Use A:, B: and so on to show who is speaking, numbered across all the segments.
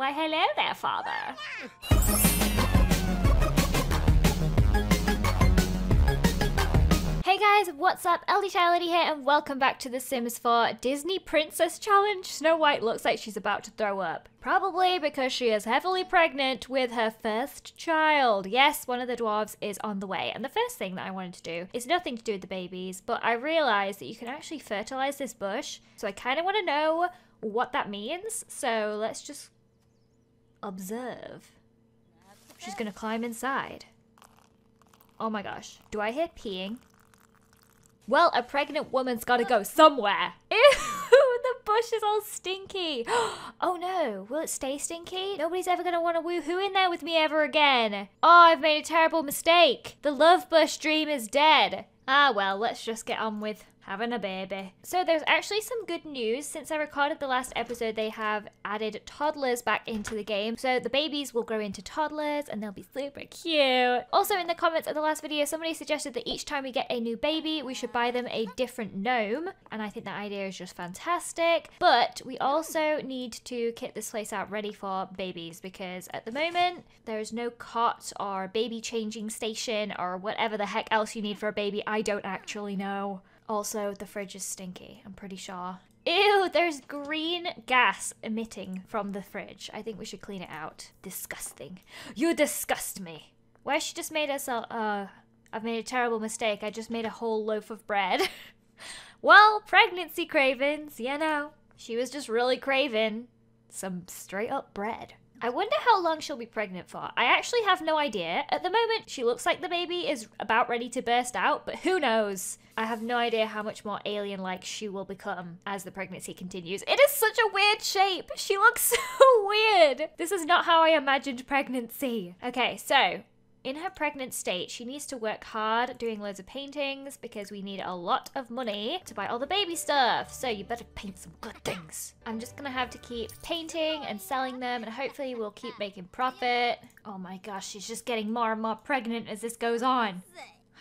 A: Why, hello there, father. Hey guys, what's up? Charity here, and welcome back to The Sims 4 Disney Princess Challenge. Snow White looks like she's about to throw up. Probably because she is heavily pregnant with her first child. Yes, one of the dwarves is on the way. And the first thing that I wanted to do is nothing to do with the babies, but I realized that you can actually fertilize this bush. So I kind of want to know what that means. So let's just observe. She's gonna climb inside. Oh my gosh. Do I hear peeing? Well, a pregnant woman's gotta go somewhere. Ew, the bush is all stinky. Oh no, will it stay stinky? Nobody's ever gonna want to woohoo in there with me ever again. Oh, I've made a terrible mistake. The love bush dream is dead. Ah well, let's just get on with having a baby. So there's actually some good news. Since I recorded the last episode, they have added toddlers back into the game. So the babies will grow into toddlers and they'll be super cute. Also in the comments of the last video, somebody suggested that each time we get a new baby, we should buy them a different gnome. And I think that idea is just fantastic. But we also need to kit this place out ready for babies because at the moment, there is no cot or baby changing station or whatever the heck else you need for a baby. I don't actually know. Also, the fridge is stinky, I'm pretty sure. Ew, there's green gas emitting from the fridge. I think we should clean it out. Disgusting. You disgust me. Where she just made herself. Uh, I've made a terrible mistake. I just made a whole loaf of bread. well, pregnancy cravings, you know. She was just really craving some straight up bread. I wonder how long she'll be pregnant for. I actually have no idea. At the moment, she looks like the baby is about ready to burst out, but who knows? I have no idea how much more alien like she will become as the pregnancy continues. It is such a weird shape. She looks so weird. This is not how I imagined pregnancy. Okay, so in her pregnant state, she needs to work hard doing loads of paintings because we need a lot of money to buy all the baby stuff. So you better paint some good things. I'm just gonna have to keep painting and selling them and hopefully we'll keep making profit. Oh my gosh, she's just getting more and more pregnant as this goes on.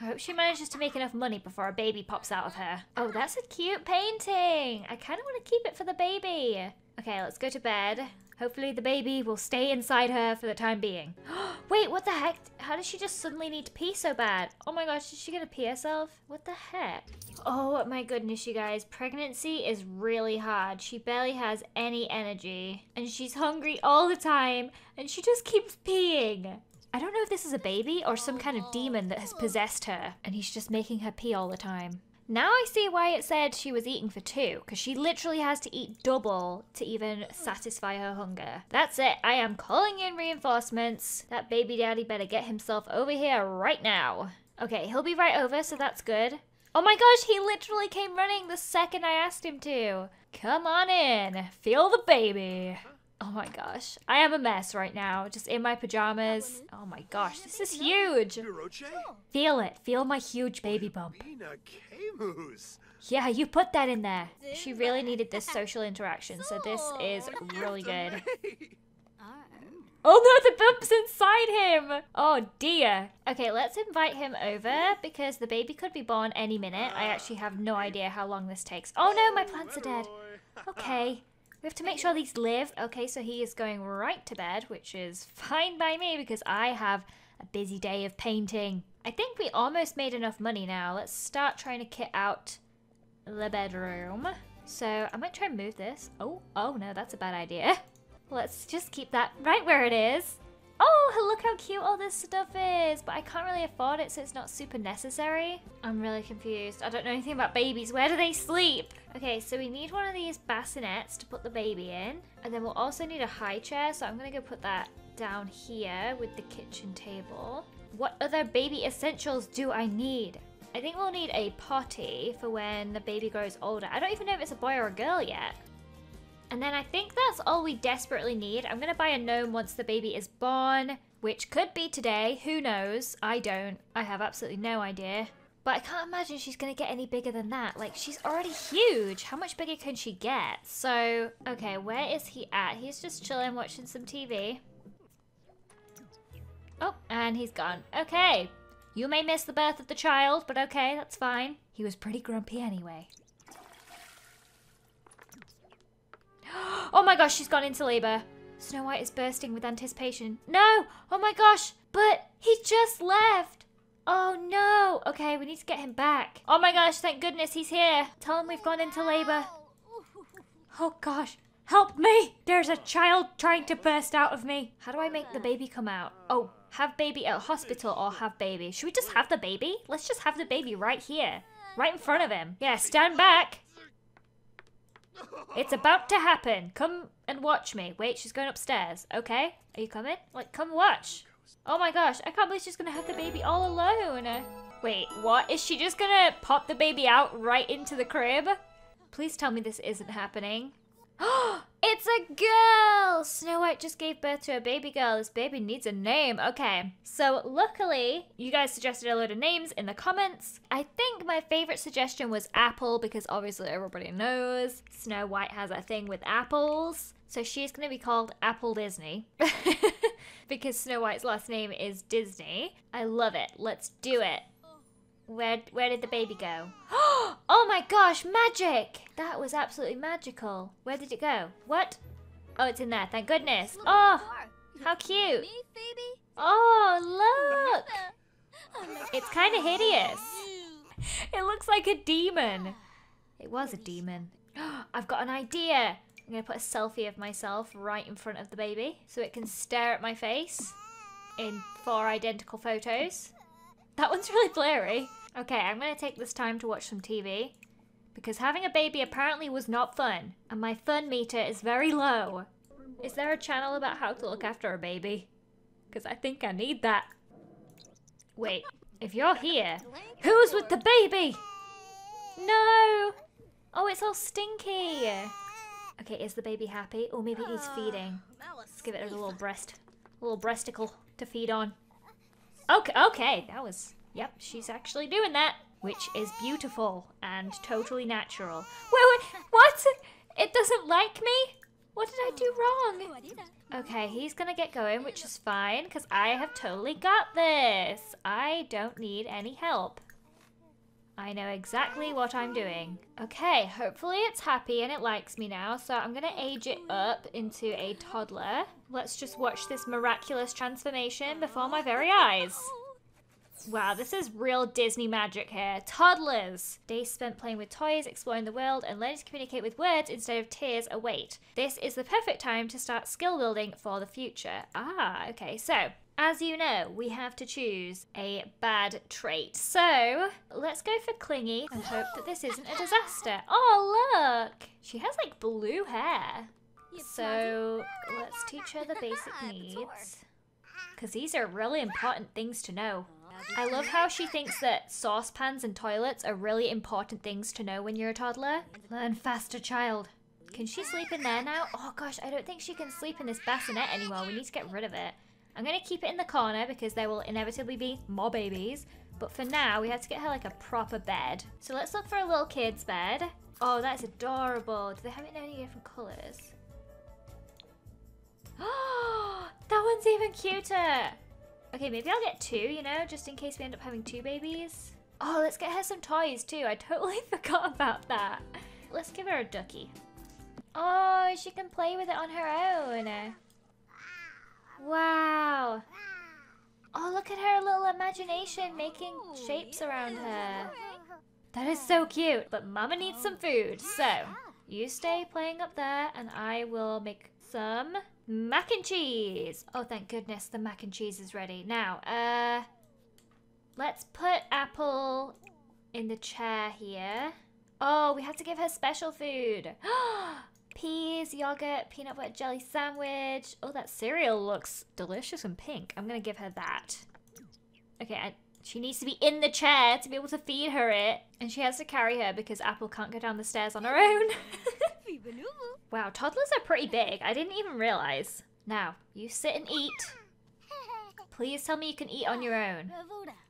A: I hope she manages to make enough money before a baby pops out of her. Oh, that's a cute painting. I kind of want to keep it for the baby. Okay, let's go to bed. Hopefully the baby will stay inside her for the time being. Wait, what the heck? How does she just suddenly need to pee so bad? Oh my gosh, is she gonna pee herself? What the heck? Oh my goodness, you guys. Pregnancy is really hard. She barely has any energy. And she's hungry all the time. And she just keeps peeing. I don't know if this is a baby or some kind of demon that has possessed her. And he's just making her pee all the time. Now I see why it said she was eating for two, because she literally has to eat double to even satisfy her hunger. That's it, I am calling in reinforcements. That baby daddy better get himself over here right now. Okay, he'll be right over, so that's good. Oh my gosh, he literally came running the second I asked him to. Come on in, feel the baby. Oh my gosh, I am a mess right now, just in my pajamas. Oh my gosh, this is huge. Feel it, feel my huge baby bump. Yeah, you put that in there. She really needed this social interaction, so this is really good. Oh no, the bump's inside him! Oh dear. Okay, let's invite him over because the baby could be born any minute. I actually have no idea how long this takes. Oh no, my plants are dead. Okay. We have to make sure these live. Okay, so he is going right to bed, which is fine by me because I have a busy day of painting. I think we almost made enough money now. Let's start trying to kit out the bedroom. So I might try and move this. Oh, oh no, that's a bad idea. Let's just keep that right where it is. Oh, look how cute all this stuff is, but I can't really afford it, so it's not super necessary. I'm really confused. I don't know anything about babies. Where do they sleep? Okay, so we need one of these bassinets to put the baby in, and then we'll also need a high chair, so I'm gonna go put that down here with the kitchen table. What other baby essentials do I need? I think we'll need a potty for when the baby grows older. I don't even know if it's a boy or a girl yet. And then I think that's all we desperately need. I'm going to buy a gnome once the baby is born, which could be today. Who knows? I don't. I have absolutely no idea. But I can't imagine she's going to get any bigger than that. Like, she's already huge. How much bigger can she get? So, okay, where is he at? He's just chilling, watching some TV. Oh, and he's gone. Okay. You may miss the birth of the child, but okay, that's fine. He was pretty grumpy anyway. Oh my gosh, she's gone into labor. Snow White is bursting with anticipation. No! Oh my gosh! But he just left! Oh no! Okay, we need to get him back. Oh my gosh, thank goodness he's here. Tell him we've gone into labor. Oh gosh. Help me! There's a child trying to burst out of me. How do I make the baby come out? Oh, have baby at hospital or have baby. Should we just have the baby? Let's just have the baby right here. Right in front of him. Yeah, stand back. It's about to happen. Come and watch me. Wait, she's going upstairs. Okay. Are you coming? Like, come watch. Oh my gosh, I can't believe she's gonna have the baby all alone. Wait, what? Is she just gonna pop the baby out right into the crib? Please tell me this isn't happening. it's a girl! Snow White just gave birth to a baby girl. This baby needs a name. Okay. So luckily, you guys suggested a load of names in the comments. I think my favorite suggestion was Apple because obviously everybody knows Snow White has a thing with apples. So she's going to be called Apple Disney because Snow White's last name is Disney. I love it. Let's do it. Where where did the baby go? oh my gosh, magic! That was absolutely magical. Where did it go? What? Oh, it's in there. Thank goodness. Oh, how cute. Oh, look. It's kind of hideous. It looks like a demon. It was a demon. I've got an idea. I'm going to put a selfie of myself right in front of the baby so it can stare at my face in four identical photos. That one's really blurry. Okay, I'm gonna take this time to watch some TV. Because having a baby apparently was not fun. And my fun meter is very low. Is there a channel about how to look after a baby? Because I think I need that. Wait, if you're here, who's with the baby? No! Oh, it's all stinky. Okay, is the baby happy? Or maybe he's feeding. Let's give it a little breast, a little breasticle to feed on. Okay, okay, that was Yep, she's actually doing that, which is beautiful and totally natural. Wait, wait, what? It doesn't like me? What did I do wrong? Okay, he's gonna get going, which is fine, because I have totally got this. I don't need any help. I know exactly what I'm doing. Okay, hopefully it's happy and it likes me now, so I'm gonna age it up into a toddler. Let's just watch this miraculous transformation before my very eyes. Wow, this is real Disney magic here. Toddlers! Days spent playing with toys, exploring the world, and learning to communicate with words instead of tears await. This is the perfect time to start skill building for the future. Ah, okay, so as you know, we have to choose a bad trait. So let's go for Clingy and hope that this isn't a disaster. Oh, look! She has like blue hair. So let's teach her the basic needs. Because these are really important things to know. I love how she thinks that saucepans and toilets are really important things to know when you're a toddler. Learn faster, child. Can she sleep in there now? Oh gosh, I don't think she can sleep in this bassinet anymore. We need to get rid of it. I'm going to keep it in the corner because there will inevitably be more babies. But for now, we have to get her like a proper bed. So let's look for a little kid's bed. Oh, that's adorable. Do they have it in any different colours? Oh, that one's even cuter. Okay, maybe I'll get two, you know, just in case we end up having two babies. Oh, let's get her some toys too. I totally forgot about that. Let's give her a ducky. Oh, she can play with it on her own. Wow. Oh, look at her little imagination making shapes around her. That is so cute. But Mama needs some food. So, you stay playing up there and I will make some Mac and cheese! Oh, thank goodness the mac and cheese is ready. Now, uh, let's put Apple in the chair here. Oh, we have to give her special food. Peas, yogurt, peanut butter jelly sandwich. Oh, that cereal looks delicious and pink. I'm gonna give her that. Okay, I, she needs to be in the chair to be able to feed her it. And she has to carry her because Apple can't go down the stairs on her own. wow, toddlers are pretty big. I didn't even realize. Now, you sit and eat. Please tell me you can eat on your own.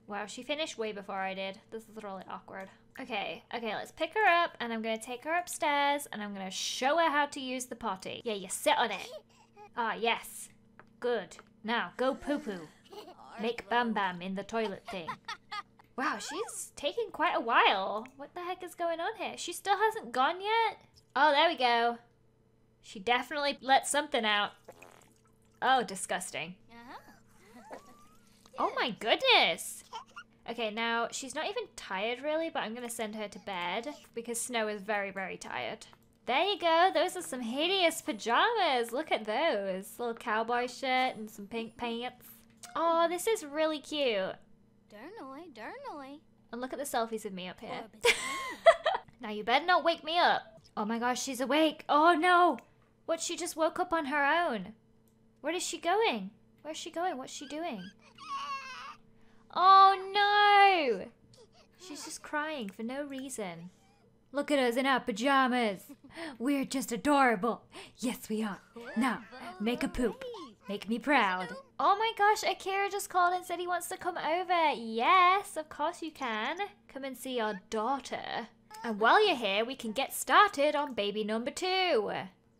A: Wow, she finished way before I did. This is really awkward. Okay, okay, let's pick her up and I'm gonna take her upstairs and I'm gonna show her how to use the potty. Yeah, you sit on it. Ah, yes. Good. Now, go poo-poo. Make Bam Bam in the toilet thing. Wow, she's taking quite a while. What the heck is going on here? She still hasn't gone yet? Oh, there we go. She definitely let something out. Oh, disgusting. Oh my goodness! Okay, now she's not even tired really, but I'm gonna send her to bed because Snow is very, very tired. There you go. Those are some hideous pajamas. Look at those. Little cowboy shirt and some pink pants. Oh, this is really cute.
B: Dernoy, Dernoy.
A: And look at the selfies of me up here. now you better not wake me up. Oh my gosh, she's awake. Oh no. What, she just woke up on her own. Where is she going? Where's she going? What's she doing? Oh no! She's just crying for no reason. Look at us in our pajamas. We're just adorable. Yes, we are. Now, make a poop. Make me proud. Oh my gosh, Akira just called and said he wants to come over. Yes, of course you can. Come and see our daughter. And while you're here, we can get started on baby number two.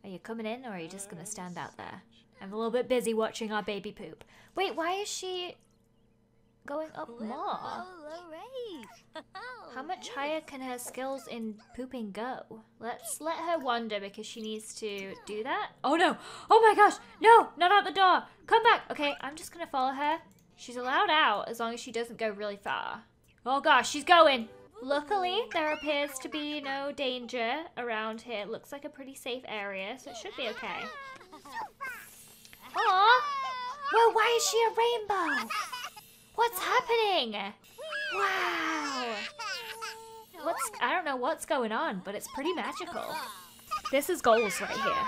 A: Are you coming in or are you just going to stand out there? I'm a little bit busy watching our baby poop. Wait, why is she going up more? How much higher can her skills in pooping go? Let's let her wander because she needs to do that. Oh no! Oh my gosh! No! Not out the door! Come back! Okay, I'm just gonna follow her. She's allowed out as long as she doesn't go really far. Oh gosh, she's going! Luckily, there appears to be no danger around here. It looks like a pretty safe area, so it should be okay. Aww! Well, why is she a rainbow? What's happening? Wow! What's I don't know what's going on, but it's pretty magical. This is goals right here.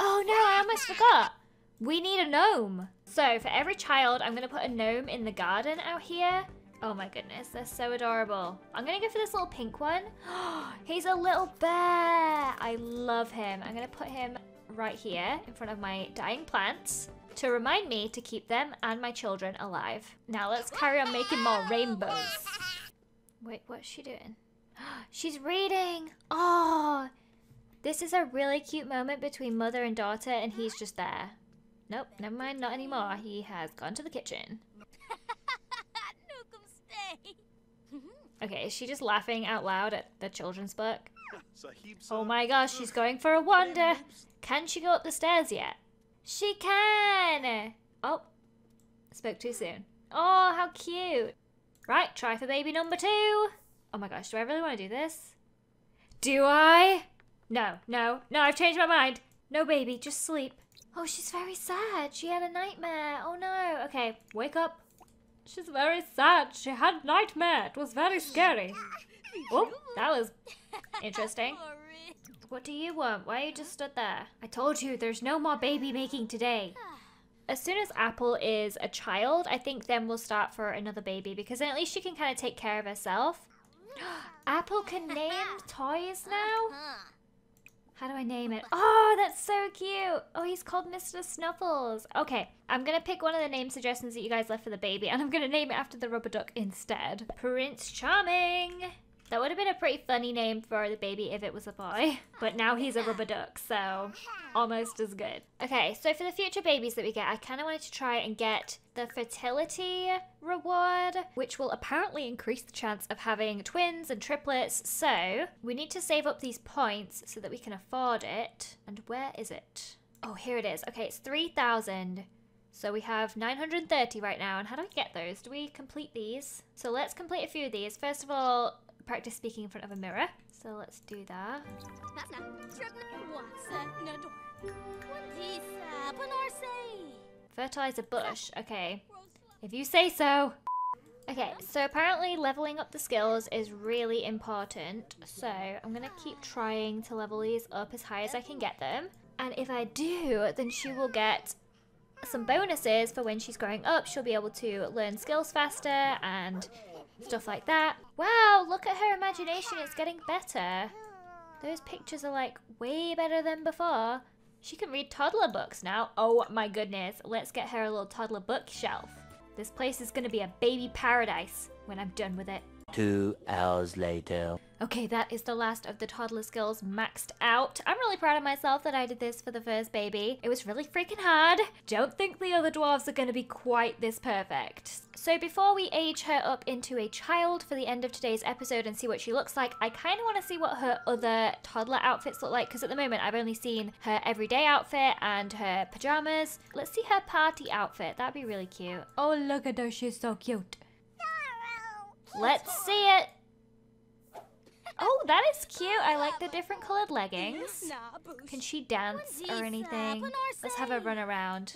A: Oh no, I almost forgot. We need a gnome. So for every child, I'm gonna put a gnome in the garden out here. Oh my goodness, they're so adorable. I'm gonna go for this little pink one. He's a little bear. I love him. I'm gonna put him right here in front of my dying plants to remind me to keep them and my children alive. Now let's carry on making more rainbows. Wait, what's she doing? She's reading. Oh, this is a really cute moment between mother and daughter and he's just there. Nope, never mind, not anymore. He has gone to the kitchen. Okay, is she just laughing out loud at the children's book? Oh my gosh, she's going for a wander. Can she go up the stairs yet? She can! Oh, spoke too soon. Oh, how cute. Right, try for baby number two. Oh my gosh, do I really want to do this? Do I? No, no, no, I've changed my mind. No baby, just sleep. Oh, she's very sad. She had a nightmare. Oh no. Okay, wake up. She's very sad. She had nightmare. It was very scary. Oh, that was interesting. What do you want? Why you just stood there? I told you, there's no more baby making today. As soon as Apple is a child, I think then we'll start for another baby because then at least she can kind of take care of herself. Apple can name toys now? Uh-huh. How do I name it? Oh, that's so cute. Oh, he's called Mr. Snuffles. Okay, I'm going to pick one of the name suggestions that you guys left for the baby and I'm going to name it after the rubber duck instead. Prince Charming. That would have been a pretty funny name for the baby if it was a boy. But now he's a rubber duck, so almost as good. Okay, so for the future babies that we get, I kind of wanted to try and get the fertility reward, which will apparently increase the chance of having twins and triplets. So we need to save up these points so that we can afford it. And where is it? Oh, here it is. Okay, it's 3,000. So we have 930 right now, and how do we get those? Do we complete these? So let's complete a few of these. First of all, practice speaking in front of a mirror. So let's do that. Fertilize a bush. Okay. If you say so. Okay, so apparently leveling up the skills is really important. So I'm going to keep trying to level these up as high as I can get them. And if I do, then she will get some bonuses for when she's growing up. She'll be able to learn skills faster and stuff like that. Wow, look at her imagination, it's getting better. Those pictures are like way better than before. She can read toddler books now. Oh my goodness, let's get her a little toddler bookshelf. This place is gonna be a baby paradise when I'm done with it.
C: Two hours later.
A: Okay, that is the last of the toddler skills maxed out. I'm really proud of myself that I did this for the first baby. It was really freaking hard. Don't think the other dwarves are going to be quite this perfect. So before we age her up into a child for the end of today's episode and see what she looks like, I kind of want to see what her other toddler outfits look like because at the moment I've only seen her everyday outfit and her pajamas. Let's see her party outfit. That'd be really cute. Oh, look at her. She's so cute. Let's see it. Oh, that is cute. I like the different colored leggings. Can she dance or anything? Let's have a run around.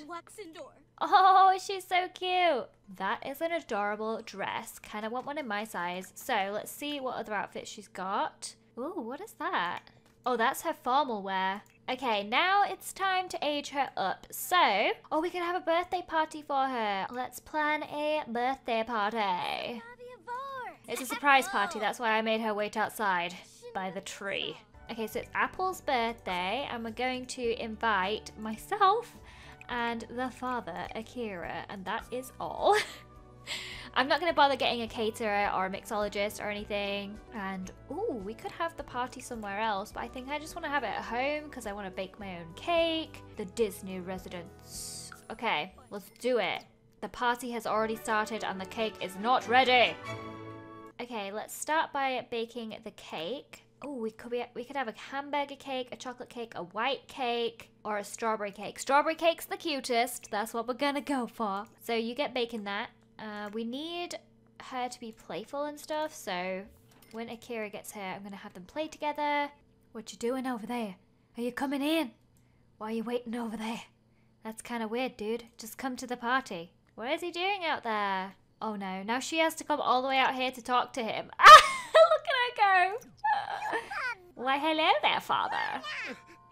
A: Oh, she's so cute. That is an adorable dress. Kind of want one in my size. So let's see what other outfits she's got. Ooh, what is that? Oh, that's her formal wear. Okay, now it's time to age her up. So, oh, we can have a birthday party for her. Let's plan a birthday party. It's a surprise party, that's why I made her wait outside by the tree. Okay, so it's Apple's birthday, and we're going to invite myself and the father, Akira, and that is all. I'm not going to bother getting a caterer or a mixologist or anything. And, ooh, we could have the party somewhere else, but I think I just want to have it at home because I want to bake my own cake. The Disney residence. Okay, let's do it. The party has already started and the cake is not ready. Okay, let's start by baking the cake. Oh, we could be, we could have a hamburger cake, a chocolate cake, a white cake, or a strawberry cake. Strawberry cake's the cutest. That's what we're gonna go for. So you get baking that. Uh, we need her to be playful and stuff. So when Akira gets here, I'm gonna have them play together. What you doing over there? Are you coming in? Why are you waiting over there? That's kind of weird, dude. Just come to the party. What is he doing out there? Oh no, now she has to come all the way out here to talk to him. Look at her go! Why, hello there, father.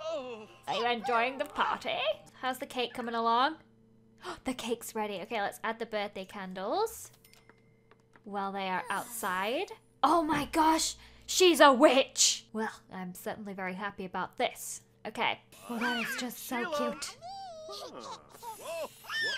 A: Oh. Are you enjoying the party? How's the cake coming along? the cake's ready. Okay, let's add the birthday candles while they are outside. Oh my gosh, she's a witch! Well, I'm certainly very happy about this. Okay. Well, that is just so cute. Oh.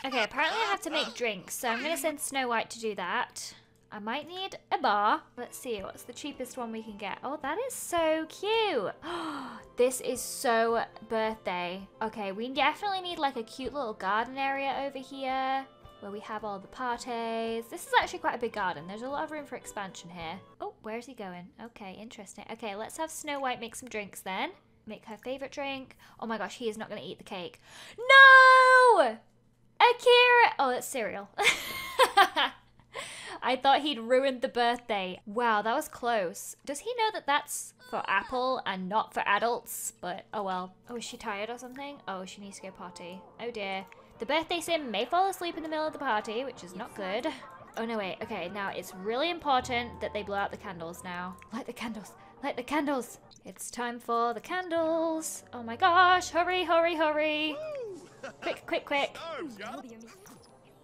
A: Okay, apparently I have to make drinks, so I'm gonna send Snow White to do that. I might need a bar. Let's see, what's the cheapest one we can get? Oh, that is so cute. this is so birthday. Okay, we definitely need like a cute little garden area over here where we have all the parties. This is actually quite a big garden. There's a lot of room for expansion here. Oh, where's he going? Okay, interesting. Okay, let's have Snow White make some drinks then. Make her favorite drink. Oh my gosh, he is not going to eat the cake. No! Akira! Oh, that's cereal. I thought he'd ruined the birthday. Wow, that was close. Does he know that that's for Apple and not for adults? But oh well. Oh, is she tired or something? Oh, she needs to go potty. Oh dear. The birthday sim may fall asleep in the middle of the party, which is not good. Oh no, wait. Okay, now it's really important that they blow out the candles now. Light the candles. Light the candles. It's time for the candles. Oh my gosh. Hurry, hurry, hurry. Quick, quick, quick. Oh,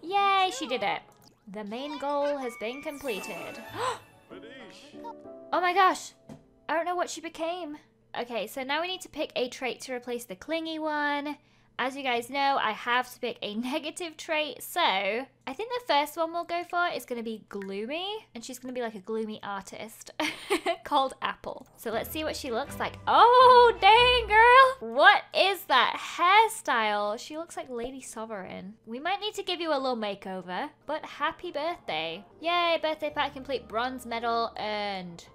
A: Yay, she did it. The main goal has been completed. oh my gosh. I don't know what she became. Okay, so now we need to pick a trait to replace the clingy one. As you guys know, I have to pick a negative trait, so I think the first one we'll go for is going to be gloomy, and she's going to be like a gloomy artist called Apple. So let's see what she looks like. Oh, dang, girl! What is that hairstyle? She looks like Lady Sovereign. We might need to give you a little makeover, but happy birthday. Yay, birthday pack complete, bronze medal earned.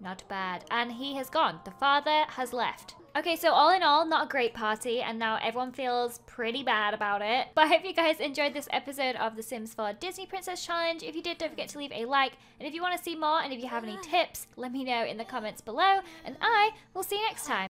A: Not bad. And he has gone. The father has left. Okay, so all in all, not a great party, and now everyone feels pretty bad about it. But I hope you guys enjoyed this episode of The Sims 4 Disney Princess Challenge. If you did, don't forget to leave a like, and if you want to see more, and if you have any tips, let me know in the comments below, and I will see you next time.